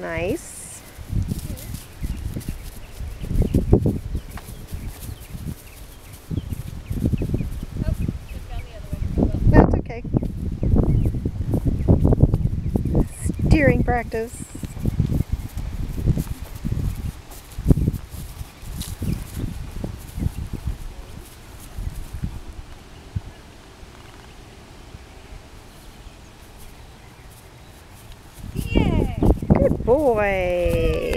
Nice. That's okay. Steering practice. boy.